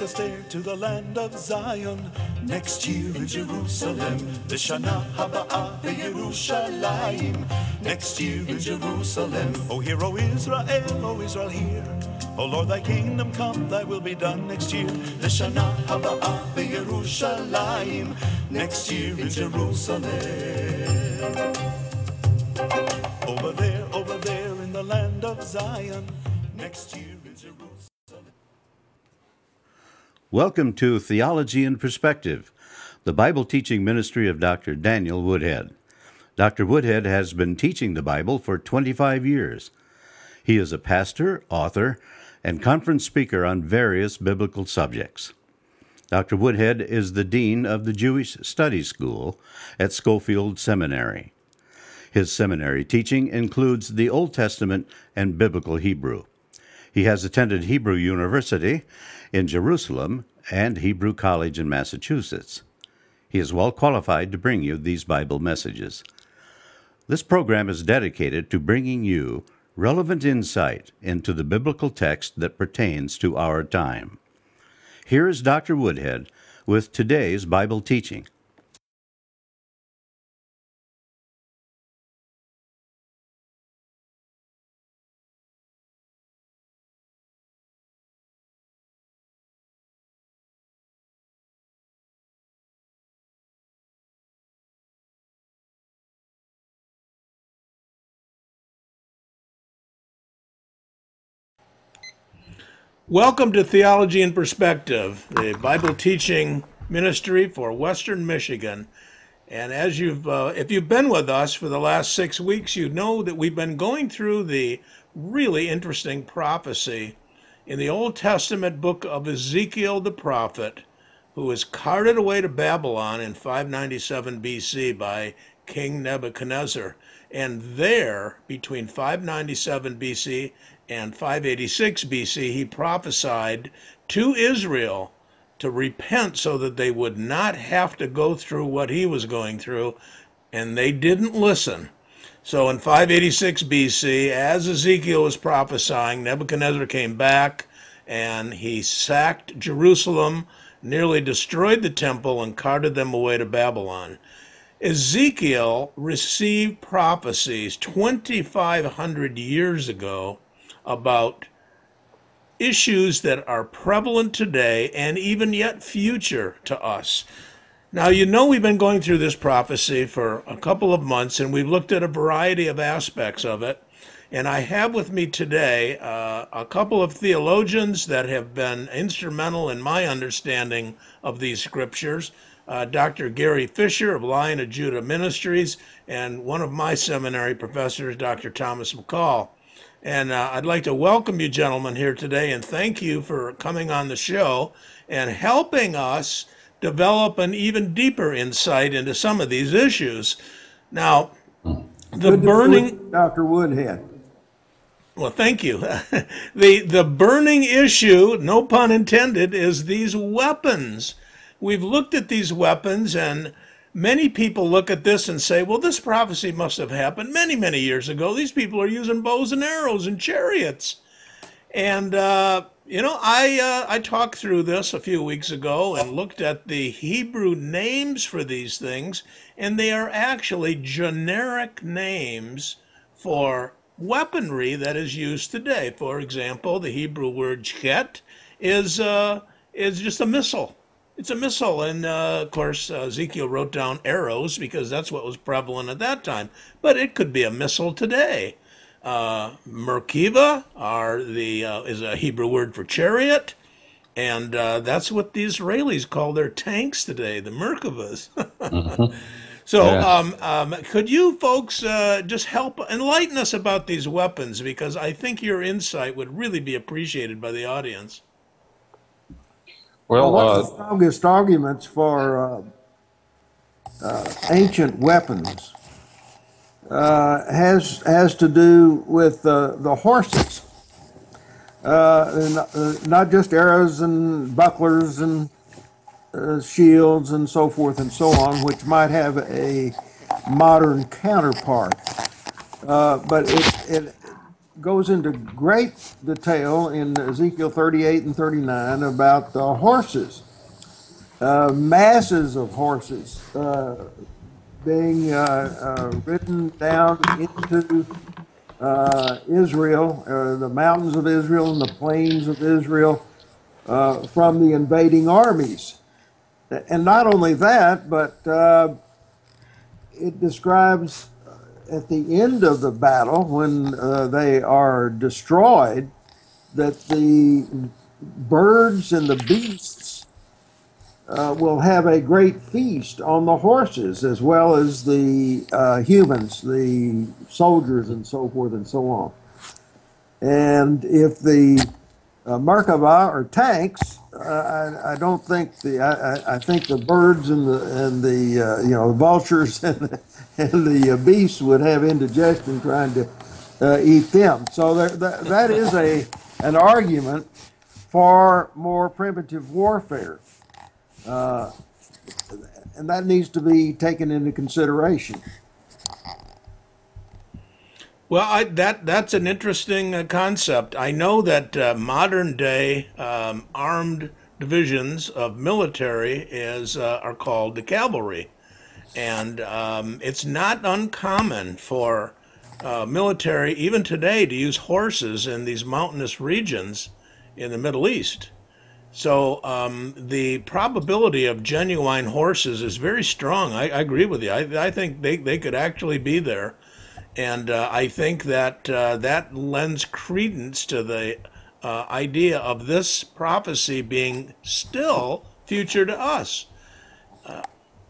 take us there to the land of Zion. Next year in Jerusalem, the Shana Haba'ah Yerushalayim. Next year in Jerusalem, O hear, O Israel, O Israel, hear. O Lord, thy kingdom come, thy will be done next year. The Shana Haba'ah Yerushalayim. Next year in Jerusalem. Over there, over there in the land of Zion. Next year in Jerusalem. Welcome to Theology in Perspective, the Bible teaching ministry of Dr. Daniel Woodhead. Dr. Woodhead has been teaching the Bible for 25 years. He is a pastor, author, and conference speaker on various biblical subjects. Dr. Woodhead is the dean of the Jewish Study School at Scofield Seminary. His seminary teaching includes the Old Testament and Biblical Hebrew. He has attended Hebrew University in Jerusalem and Hebrew College in Massachusetts. He is well qualified to bring you these Bible messages. This program is dedicated to bringing you relevant insight into the biblical text that pertains to our time. Here is Dr. Woodhead with today's Bible teaching. Welcome to Theology in Perspective, the Bible teaching ministry for Western Michigan. And as you've, uh, if you've been with us for the last six weeks, you know that we've been going through the really interesting prophecy in the Old Testament book of Ezekiel the prophet, who was carted away to Babylon in 597 BC by King Nebuchadnezzar. And there, between 597 BC and 586 BC, he prophesied to Israel to repent so that they would not have to go through what he was going through, and they didn't listen. So in 586 BC, as Ezekiel was prophesying, Nebuchadnezzar came back and he sacked Jerusalem, nearly destroyed the temple, and carted them away to Babylon. Ezekiel received prophecies 2,500 years ago about issues that are prevalent today and even yet future to us. Now, you know, we've been going through this prophecy for a couple of months and we've looked at a variety of aspects of it. And I have with me today uh, a couple of theologians that have been instrumental in my understanding of these scriptures. Uh, Dr. Gary Fisher of Lion of Judah Ministries, and one of my seminary professors, Dr. Thomas McCall. And uh, I'd like to welcome you, gentlemen, here today and thank you for coming on the show and helping us develop an even deeper insight into some of these issues. Now, the Good burning. Dr. Woodhead. Well, thank you. the the burning issue, no pun intended, is these weapons. We've looked at these weapons and many people look at this and say, well, this prophecy must have happened many, many years ago. These people are using bows and arrows and chariots. And uh, you know, I uh, I talked through this a few weeks ago and looked at the Hebrew names for these things, and they are actually generic names for weaponry that is used today. For example, the Hebrew word chet is uh, is just a missile. It's a missile, and uh, of course uh, Ezekiel wrote down arrows because that's what was prevalent at that time. But it could be a missile today. Uh, Merkava are the uh, is a Hebrew word for chariot, and uh, that's what the Israelis call their tanks today, the Merkavas. So, Yeah. um, um, could you folks uh, just help enlighten us about these weapons? Because I think your insight would really be appreciated by the audience. Well, One of uh, the strongest arguments for uh, uh, ancient weapons uh, has has to do with uh, the horses, uh, and, uh, not just arrows and bucklers and uh, shields and so forth and so on, which might have a modern counterpart. Uh, but it, it goes into great detail in Ezekiel 38 and 39 about the horses, uh, masses of horses uh, being uh, uh ridden down into uh, Israel, uh, the mountains of Israel and the plains of Israel from the invading armies. And not only that, but it describes at the end of the battle, when uh, they are destroyed, that the birds and the beasts uh, will have a great feast on the horses as well as the uh, humans, the soldiers, and so forth and so on. And if the uh, or tanks, uh, I, I, don't think the I, I, think the birds and the and the uh, you know the vultures and the, and the uh, beasts would have indigestion trying to uh, eat them. So there, that, that is a an argument for more primitive warfare, uh, and that needs to be taken into consideration. Well, I, that that's an interesting uh, concept. I know that uh, modern day um, armed divisions of military is uh, are called the cavalry, and um, it's not uncommon for uh, military, even today, to use horses in these mountainous regions in the Middle East. So um, the probability of genuine horses is very strong. I, I agree with you. I, I, think they, they could actually be there. And uh, I think that uh, that lends credence to the uh, idea of this prophecy being still future to us. Uh,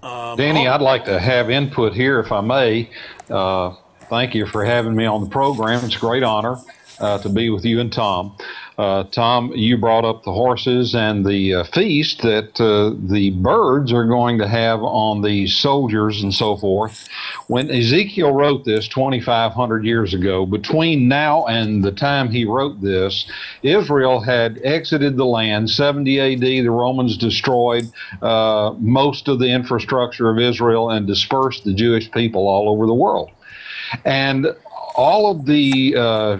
um, Danny, I'd like to have input here, if I may. Uh, thank you for having me on the program. It's a great honor uh, to be with you and Tom. Uh, Tom, you brought up the horses and the uh, feast that uh, the birds are going to have on the soldiers and so forth. When Ezekiel wrote this 2,500 years ago, between now and the time he wrote this, Israel had exited the land. 70 AD, the Romans destroyed uh, most of the infrastructure of Israel and dispersed the Jewish people all over the world. And all of the uh,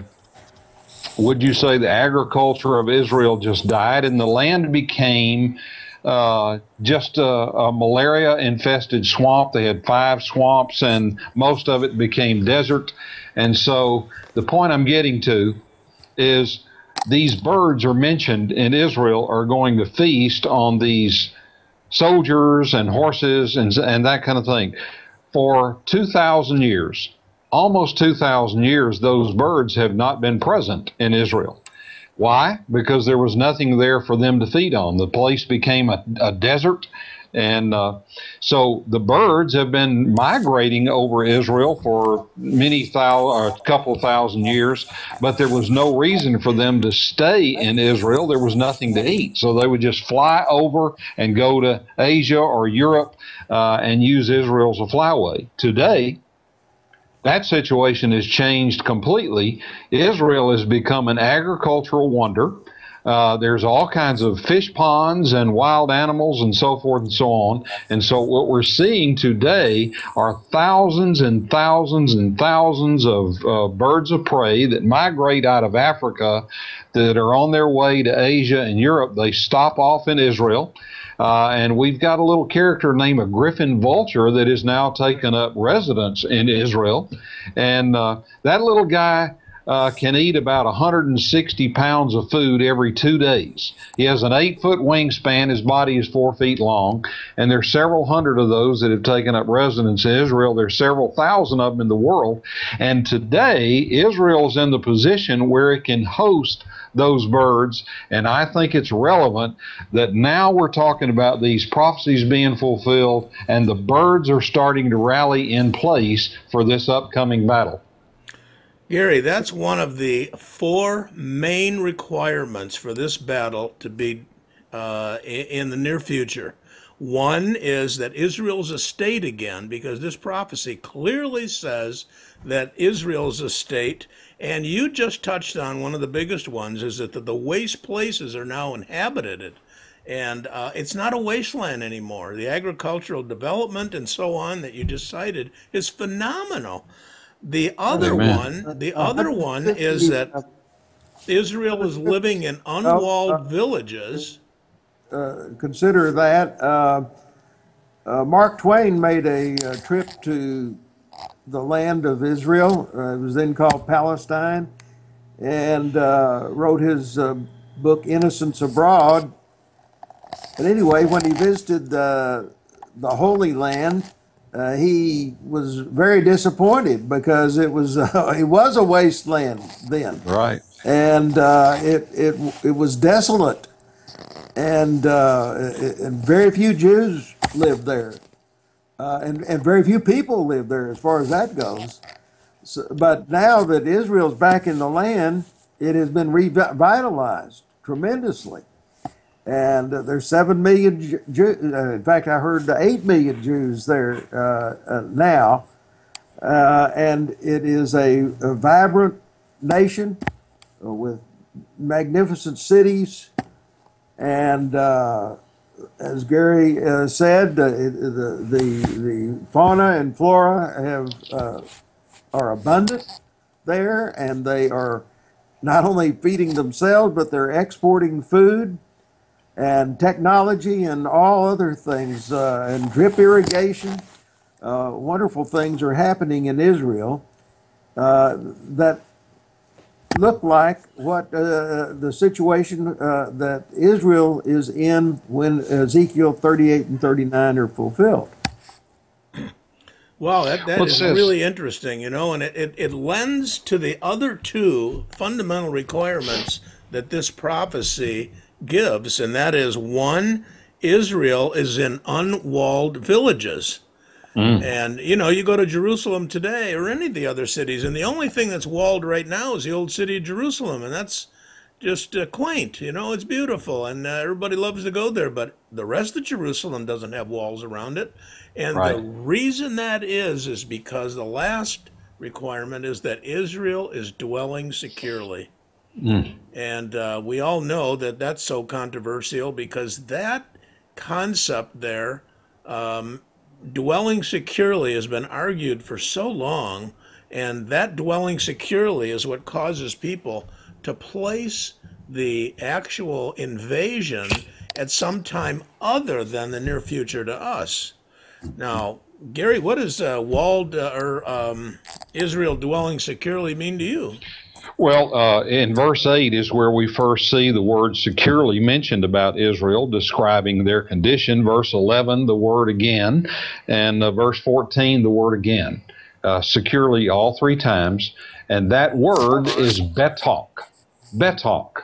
would you say the agriculture of Israel just died and the land became uh, just a, a malaria infested swamp? They had five swamps and most of it became desert. And so the point I'm getting to is these birds are mentioned in Israel are going to feast on these soldiers and horses and, and that kind of thing for 2,000 years almost 2,000 years, those birds have not been present in Israel. Why? Because there was nothing there for them to feed on. The place became a, a desert. And uh, so the birds have been migrating over Israel for many thousand, a couple of thousand years, but there was no reason for them to stay in Israel. There was nothing to eat. So they would just fly over and go to Asia or Europe uh, and use Israel as a flyway. Today, that situation has changed completely. Israel has become an agricultural wonder. Uh, there's all kinds of fish ponds and wild animals and so forth and so on. And so, what we're seeing today are thousands and thousands and thousands of uh, birds of prey that migrate out of Africa that are on their way to Asia and Europe. They stop off in Israel. Uh, and we've got a little character named a griffin vulture that is now taken up residence in Israel. And uh, that little guy uh, can eat about 160 pounds of food every two days. He has an eight foot wingspan. His body is four feet long. And there's several hundred of those that have taken up residence in Israel. There's several thousand of them in the world. And today, Israel is in the position where it can host those birds. And I think it's relevant that now we're talking about these prophecies being fulfilled and the birds are starting to rally in place for this upcoming battle. Gary, that's one of the four main requirements for this battle to be uh, in the near future. One is that Israel's a state again, because this prophecy clearly says that Israel's a state and you just touched on one of the biggest ones is that the, waste places are now inhabited. And uh, it's not a wasteland anymore. The agricultural development and so on that you just cited is phenomenal. The other Amen. one, the other one is that Israel is living in unwalled villages. consider that. Uh, uh, Mark Twain made a, uh trip to the land of Israel. Uh, it was then called Palestine, and uh, wrote his uh, book Innocents Abroad. But anyway, when he visited the the Holy Land, uh, he was very disappointed because it was uh, it was a wasteland then Right. and uh, it it it was desolate, and uh, and very few Jews lived there, uh, and and very few people lived there as far as that goes. So, but now that Israel's back in the land, it has been revitalized tremendously, and there's seven million Ju- uh, in fact, I heard eight million Jews there uh, uh, now, and it is a, a vibrant nation with magnificent cities, and as Gary uh, said, uh, the, the the fauna and flora have uh, are abundant there, and they are not only feeding themselves, but they're exporting food and technology and all other things, uh, and drip irrigation. Uh, wonderful things are happening in Israel uh, that look like what uh, the situation uh, that Israel is in when Ezekiel 38 and 39 are fulfilled. Wow, that, that What's is this? really interesting, you know, and it, it, it lends to the other two fundamental requirements that this prophecy gives, and that is one, Israel is in unwalled villages. And, you know, you go to Jerusalem today or any of the other cities, and the only thing that's walled right now is the old city of Jerusalem, and that's just uh, quaint, you know, it's beautiful, and uh, everybody loves to go there, but the rest of Jerusalem doesn't have walls around it. And the reason that is, is because the last requirement is that Israel is dwelling securely. And uh, we all know that that's so controversial because that concept there, um, dwelling securely, has been argued for so long. And that dwelling securely is what causes people to place the actual invasion at some time other than the near future to us. Now, Gary, what does uh, walled uh, or um, Israel dwelling securely mean to you? Well, uh, in verse 8 is where we first see the word securely mentioned about Israel, describing their condition. Verse 11, the word again. And uh, verse 14, the word again. Uh, securely all three times. And that word is betok. Betok.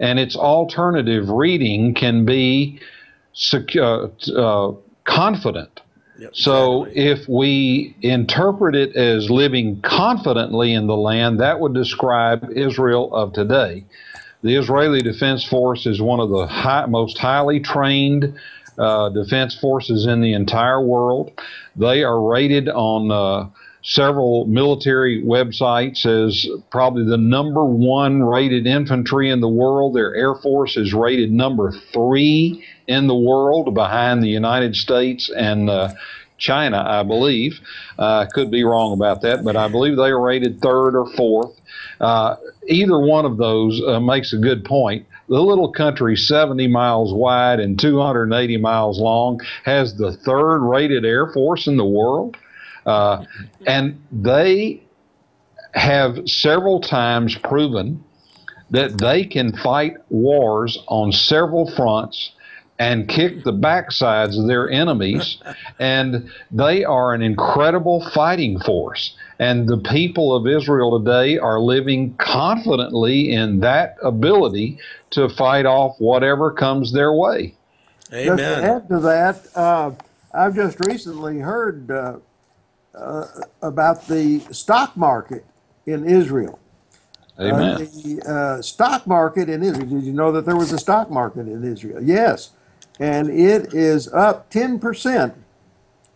And its alternative reading can be secure, uh, confident. Yep, So exactly. if we interpret it as living confidently in the land, that would describe Israel of today. The Israeli Defense Force is one of the high, most highly trained uh, defense forces in the entire world. They are rated on uh, several military websites as probably the number one rated infantry in the world. Their Air Force is rated number three in the world behind the United States and uh, China, I believe. Uh, could be wrong about that, but I believe they are rated third or fourth. Uh, either one of those uh, makes a good point. The little country, 70 miles wide and 280 miles long, has the third rated Air Force in the world. Uh, and they have several times proven that they can fight wars on several fronts and kick the backsides of their enemies. and they are an incredible fighting force. And the people of Israel today are living confidently in that ability to fight off whatever comes their way. Just to Amen. add to that, uh, I've just recently heard uh, uh, about the stock market in Israel. Uh, the uh, stock market in Israel. Did you know that there was a stock market in Israel? Yes, and it is up ten percent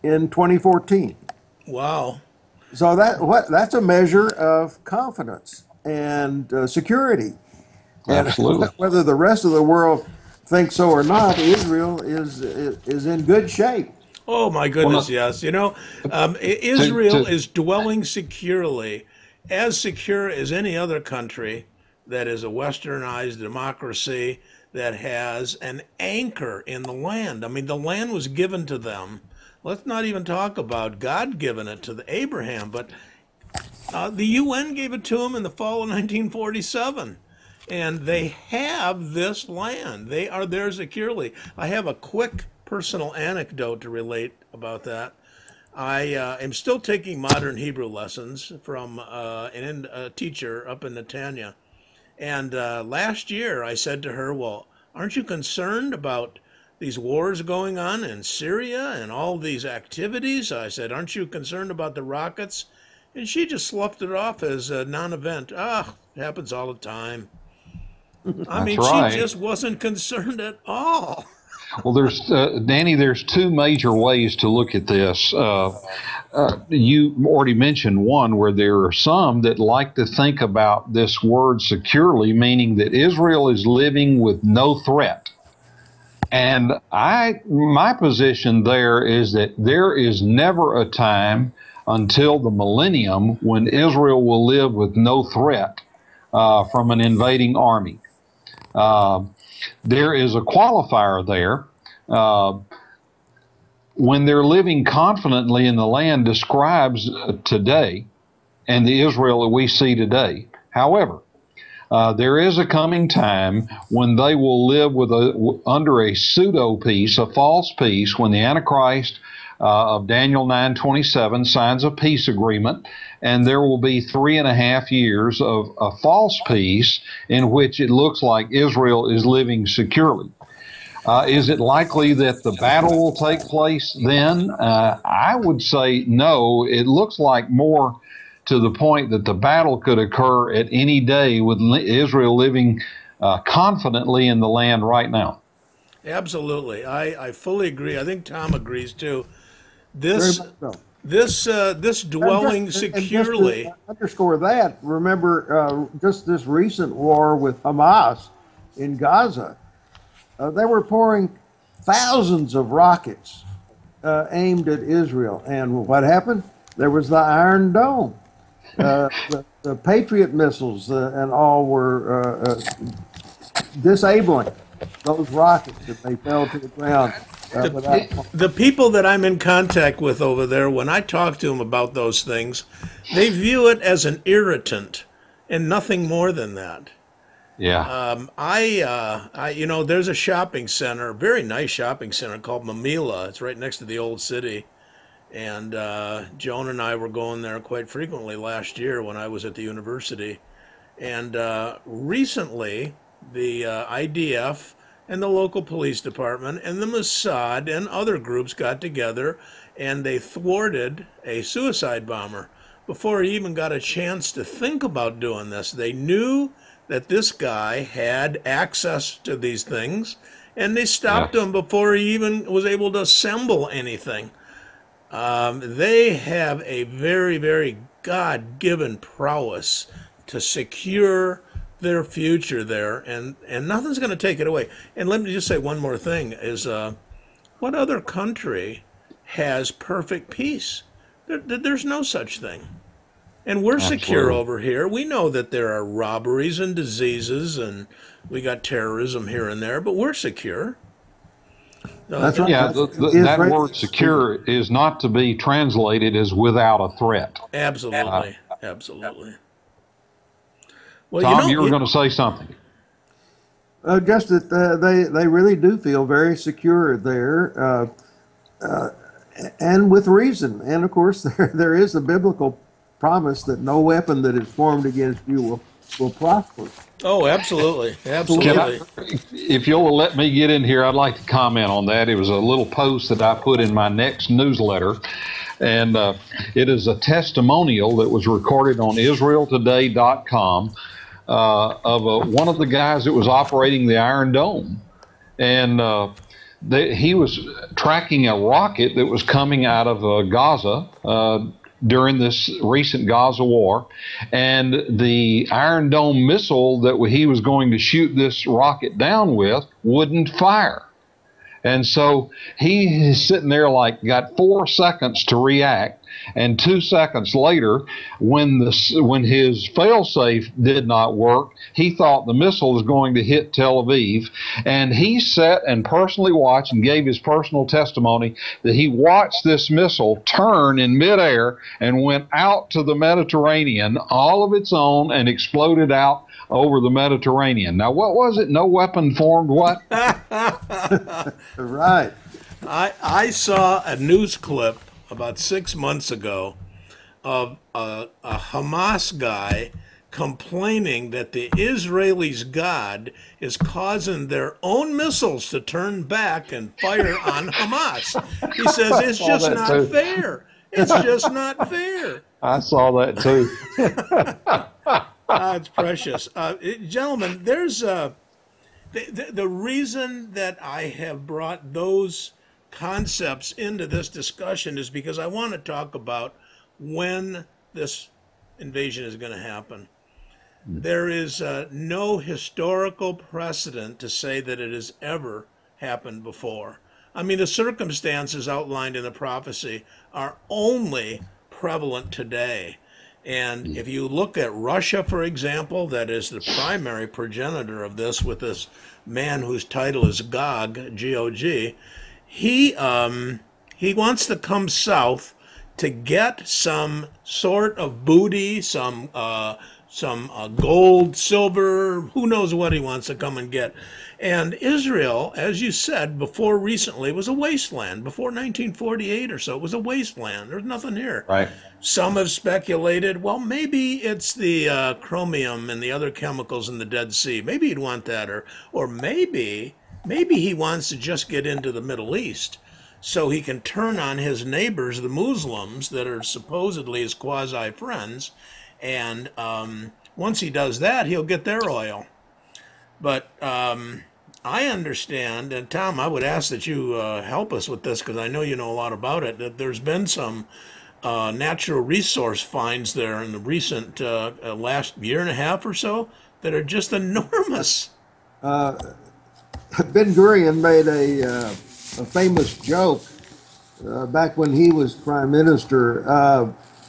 in 2014. Wow. So that what that's a measure of confidence and uh, security. And Absolutely. whether the rest of the world thinks so or not, Israel is is in good shape. Oh my goodness, yes. You know, um, Israel is dwelling securely, as secure as any other country that is a westernized democracy that has an anchor in the land. I mean, the land was given to them. Let's not even talk about God giving it to the Abraham, but uh, the UN gave it to them in the fall of 1947 and they have this land. They are there securely. I have a quick personal anecdote to relate about that. I uh, am still taking modern Hebrew lessons from uh, an, a teacher up in Netanya. And uh, last year I said to her, Well, aren't you concerned about these wars going on in Syria and all these activities? I said, Aren't you concerned about the rockets? And she just sloughed it off as a non event. Ah, it happens all the time. I mean, right. she just wasn't concerned at all. Well, there's uh, Danny. There's two major ways to look at this. Uh, uh, you already mentioned one where there are some that like to think about this word securely, meaning that Israel is living with no threat. And I, my position there is that there is never a time until the millennium when Israel will live with no threat uh, from an invading army. Uh, there is a qualifier there. Uh, when they're living confidently in the land describes uh, today and the Israel that we see today. However, uh, there is a coming time when they will live with a, under a pseudo peace, a false peace, when the Antichrist uh, of Daniel 9:27 signs a peace agreement, and there will be three and a half years of a false peace in which it looks like Israel is living securely. Uh, is it likely that the battle will take place then? Uh, I would say no. It looks like more to the point that the battle could occur at any day with Israel living uh, confidently in the land right now. Absolutely. I, I fully agree. I think Tom agrees too. This this uh, this dwelling just, securely. Underscore that. Remember, uh, just this recent war with Hamas in Gaza, uh, they were pouring thousands of rockets uh, aimed at Israel, and what happened? There was the Iron Dome. Uh, the, the, Patriot missiles uh, and all were disabling those rockets if they fell to the ground the, the, people that I'm in contact with over there, when I talk to them about those things, they view it as an irritant and nothing more than that. Yeah. Um, I, uh, I, you know, there's a shopping center, a very nice shopping center called Mamilla. It's right next to the old city. And uh, Joan and I were going there quite frequently last year when I was at the university. And uh, recently, the uh, IDF and the local police department and the Mossad and other groups got together and they thwarted a suicide bomber before he even got a chance to think about doing this. They knew that this guy had access to these things and they stopped him before he even was able to assemble anything. Um, they have a very, very God given prowess to secure their future there, and and nothing's going to take it away. And let me just say one more thing: is uh, what other country has perfect peace? There, there's no such thing. And we're Absolutely. secure over here. We know that there are robberies and diseases, and we got terrorism here and there, but we're secure. Uh, That's right. Yeah, the, the, that right. word secure is not to be translated as without a threat. Absolutely. Uh, Absolutely. Well, Tom, you, know, you were going to say something. Uh, just that uh, they they really do feel very secure there, uh, uh and with reason. And of course, there there is a biblical promise that no weapon that is formed against you will will prosper. Oh, absolutely, absolutely. I, if you'll let me get in here, I'd like to comment on that. It was a little post that I put in my next newsletter, and uh, it is a testimonial that was recorded on IsraelToday.com uh, of a, one of the guys that was operating the Iron Dome, and uh, they, he was tracking a rocket that was coming out of uh, Gaza uh, during this recent Gaza war, and the Iron Dome missile that he was going to shoot this rocket down with wouldn't fire. And so he is sitting there like got four seconds to react, and two seconds later, when the when his failsafe did not work, he thought the missile was going to hit Tel Aviv, and he sat and personally watched and gave his personal testimony that he watched this missile turn in midair and went out to the Mediterranean all of its own and exploded out over the Mediterranean. Now, what was it? No weapon formed. What? right. I I saw a news clip about six months ago of a, a Hamas guy complaining that the Israelis' God is causing their own missiles to turn back and fire on Hamas. He says it's just not too. fair. It's just not fair. I saw that too. it's precious. Uh, gentlemen, there's uh, the, the, the reason that I have brought those concepts into this discussion is because I want to talk about when this invasion is going to happen. There is uh, no historical precedent to say that it has ever happened before. I mean, the circumstances outlined in the prophecy are only prevalent today. And if you look at Russia, for example, that is the primary progenitor of this, with this man whose title is Gog, G O G, he um, he wants to come south to get some sort of booty, some uh, some uh, gold, silver, who knows what he wants to come and get. And Israel, as you said before recently, was a wasteland. Before 1948 or so, it was a wasteland. There's nothing here. Right. Some have speculated, well, maybe it's the uh, chromium and the other chemicals in the Dead Sea. Maybe he'd want that, or or maybe Maybe he wants to just get into the Middle East so he can turn on his neighbors, the Muslims, that are supposedly his quasi friends. And um, once he does that, he'll get their oil. But um, I understand, and Tom, I would ask that you uh, help us with this because I know you know a lot about it, that there's been some uh, natural resource finds there in the recent uh, uh last year and a half or so that are just enormous. Uh, Ben Gurion made a, uh, a famous joke back when he was prime minister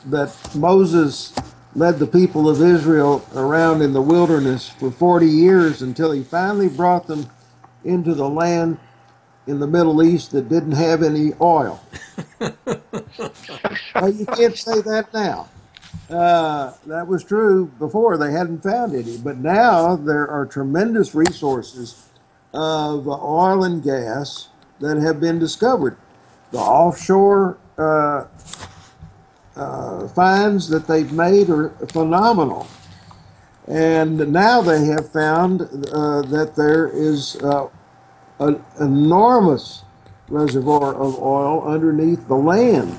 that Moses led the people of Israel around in the wilderness for 40 years until he finally brought them into the land in the Middle East that didn't have any oil. well, you can't say that now. Uh, that was true before they hadn't found any, but now there are tremendous resources of oil and gas that have been discovered. The offshore uh, uh, finds that they've made are phenomenal. And now they have found uh, that there is uh, an enormous reservoir of oil underneath the land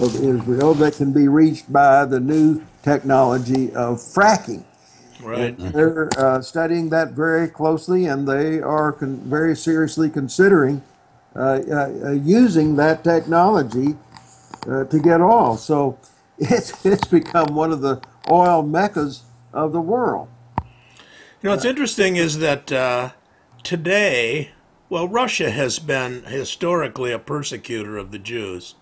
of Israel that can be reached by the new technology of fracking. Right. And they're uh, studying that very closely, and they are con- very seriously considering uh, uh, uh using that technology uh, to get oil. So it's it's become one of the oil meccas of the world. You know, what's interesting is that uh, today, well, Russia has been historically a persecutor of the Jews,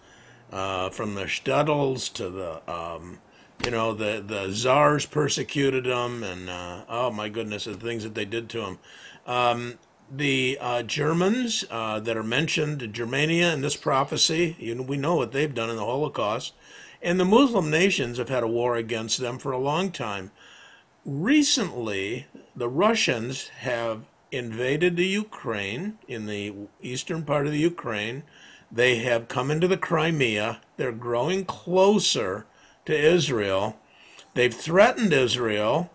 from the shtetls to the um, you know the the czars persecuted them and uh, oh my goodness the things that they did to them um, the uh, germans uh, that are mentioned germania in this prophecy you know, we know what they've done in the holocaust and the muslim nations have had a war against them for a long time recently the russians have invaded the ukraine in the eastern part of the ukraine they have come into the crimea they're growing closer to Israel. They've threatened Israel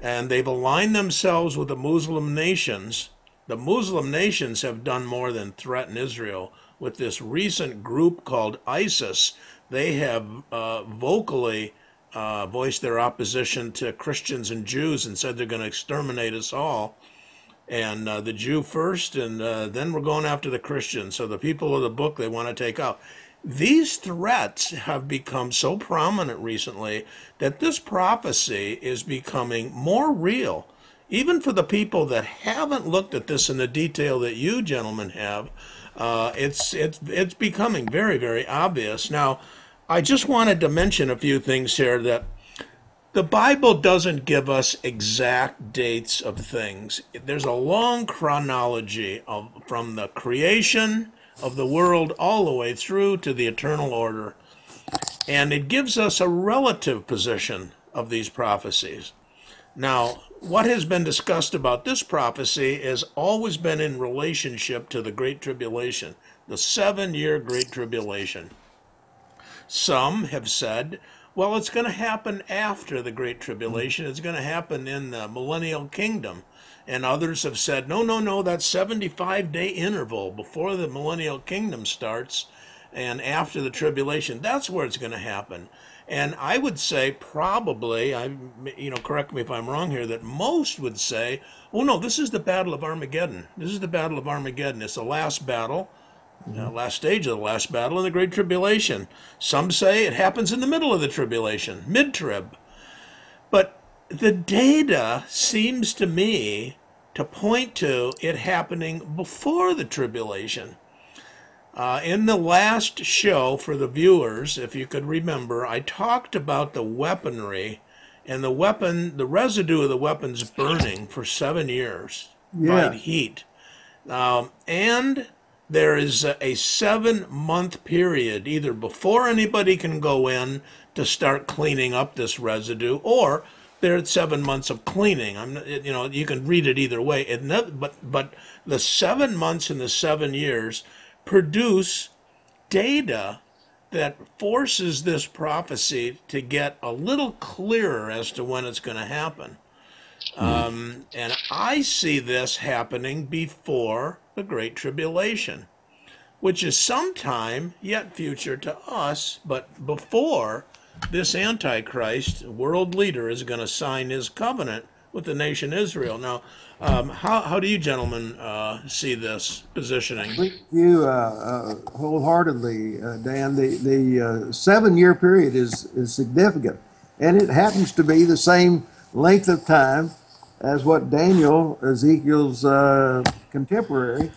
and they've aligned themselves with the Muslim nations. The Muslim nations have done more than threaten Israel. With this recent group called ISIS, they have uh, vocally uh, voiced their opposition to Christians and Jews and said they're going to exterminate us all. And uh, the Jew first, and uh, then we're going after the Christians. So the people of the book they want to take out. These threats have become so prominent recently that this prophecy is becoming more real even for the people that haven't looked at this in the detail that you gentlemen have, uh, it's it's it's becoming very very obvious. Now, I just wanted to mention a few things here that the Bible doesn't give us exact dates of things. There's a long chronology of from the creation of the world all the way through to the eternal order. And it gives us a relative position of these prophecies. Now, what has been discussed about this prophecy has always been in relationship to the Great Tribulation, the seven year Great Tribulation. Some have said, well, it's going to happen after the Great Tribulation. It's going to happen in the millennial kingdom. And others have said, no, no, no, that 75 day interval before the millennial kingdom starts and after the tribulation, that's where it's going to happen. And I would say probably, I you know, correct me if I'm wrong here, that most would say, oh no, this is the Battle of Armageddon. This is the Battle of Armageddon. It's the last battle, uh, last stage of the last battle in the Great Tribulation. Some say it happens in the middle of the tribulation, mid-trib. But the data seems to me to point to it happening before the tribulation. Uh, in the last show for the viewers, if you could remember, I talked about the weaponry and the weapon, the residue of the weapons burning for seven years Yeah. by heat. Um, and there is a, seven month period either before anybody can go in to start cleaning up this residue or there's seven months of cleaning. I'm, you know, you can read it either way. It but but the seven months and the seven years produce data that forces this prophecy to get a little clearer as to when it's going to happen. Um, and I see this happening before the Great Tribulation, which is sometime yet future to us, but before this Antichrist, world leader, is going to sign his covenant with the nation Israel. Now, um, how, how do you gentlemen uh, see this positioning? With you uh, uh, wholeheartedly, uh, Dan. The the uh, seven year period is is significant, and it happens to be the same length of time as what Daniel, Ezekiel's uh, contemporary,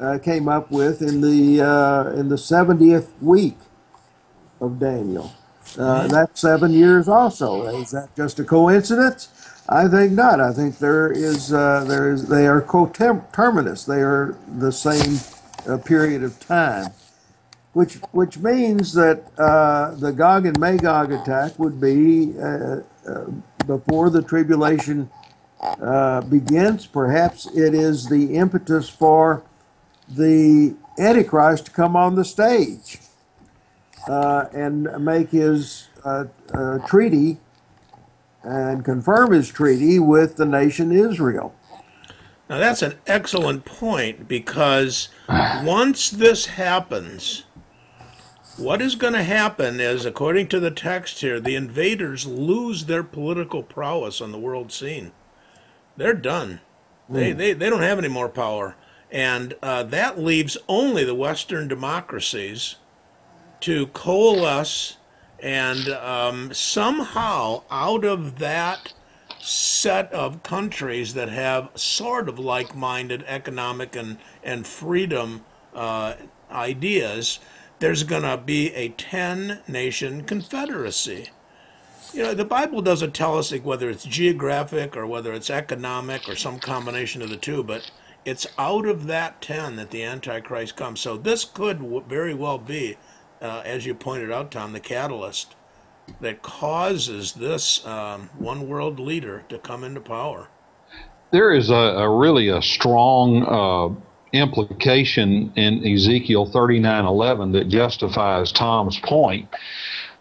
uh, came up with in the uh, in the seventieth week of Daniel. Uh, that's seven years also. Is that just a coincidence? I think not. I think there is uh, there is they are coterminous. They are the same uh, period of time, which which means that uh, the Gog and Magog attack would be uh, uh, before the tribulation uh, begins. Perhaps it is the impetus for the Antichrist to come on the stage uh, and make his uh, uh, treaty and confirm his treaty with the nation Israel. Now, that's an excellent point because once this happens, what is going to happen is, according to the text here, the invaders lose their political prowess on the world scene. They're done. They, they, they don't have any more power. And uh, that leaves only the Western democracies to coalesce and um, somehow out of that set of countries that have sort of like-minded economic and and freedom uh, ideas, there's going to be a ten-nation confederacy. You know, the Bible doesn't tell us like, whether it's geographic or whether it's economic or some combination of the two, but it's out of that ten that the Antichrist comes. So this could very well be, uh, as you pointed out, Tom, the catalyst that causes this um, one world leader to come into power. There is a, a really a strong uh, implication in Ezekiel 39:11 that justifies Tom's point.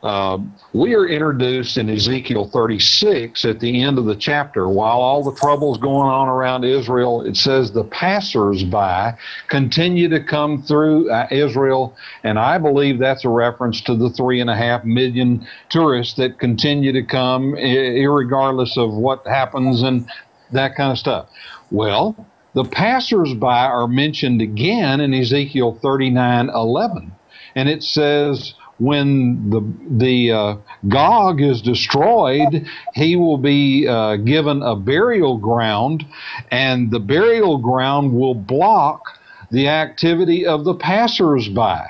Uh, we are introduced in Ezekiel 36 at the end of the chapter. While all the trouble's going on around Israel, it says the passersby continue to come through uh, Israel, and I believe that's a reference to the three and a half million tourists that continue to come, irregardless of what happens and that kind of stuff. Well, the passersby are mentioned again in Ezekiel 39:11, and it says, when the the uh, Gog is destroyed, he will be uh, given a burial ground, and the burial ground will block the activity of the passersby.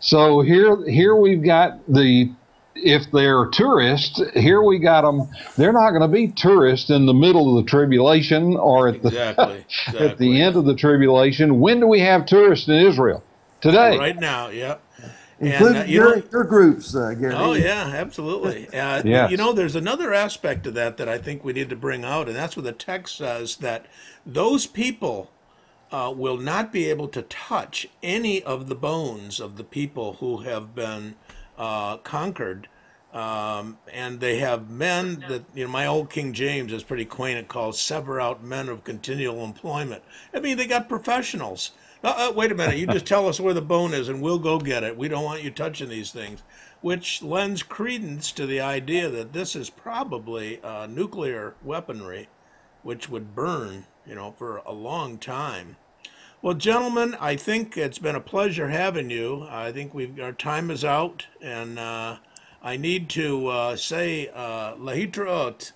So here here we've got the if they're tourists, here we got them. They're not going to be tourists in the middle of the tribulation or at the Exactly, at the end of the tribulation. When do we have tourists in Israel? Today. Right now, yeah. And, Including uh, you your, know- your groups, uh, Gary. Oh yeah, absolutely. Uh, Yes. You know, there's another aspect of that that I think we need to bring out, and that's what the text says that those people uh, will not be able to touch any of the bones of the people who have been uh, conquered. Um, and they have men that you know. My old King James is pretty quaint. It calls sever out men of continual employment. I mean, they got professionals. Uh, uh, wait a minute. You just tell us where the bone is, and we'll go get it. We don't want you touching these things, which lends credence to the idea that this is probably uh, nuclear weaponry, which would burn, you know, for a long time. Well, gentlemen, I think it's been a pleasure having you. I think we've our time is out, and uh, I need to uh, say uh, lahitraot.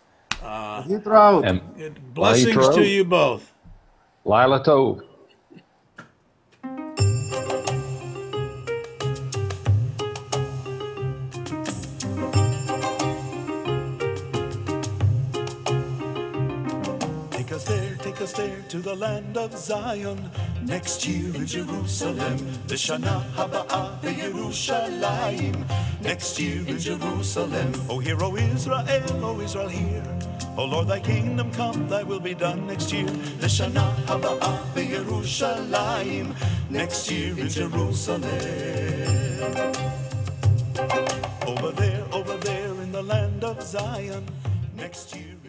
You throw Blessings Lahitraot. to you both. Lila Tov. The land of Zion. Next year in Jerusalem, the Shana Haba'ah Yerushalayim. Next year in Jerusalem, oh hear, O Israel, O Israel, hear. O Lord, thy kingdom come, thy will be done next year. The Shana Haba'ah Yerushalayim. Next year in Jerusalem. Over there, over there in the land of Zion. Next year.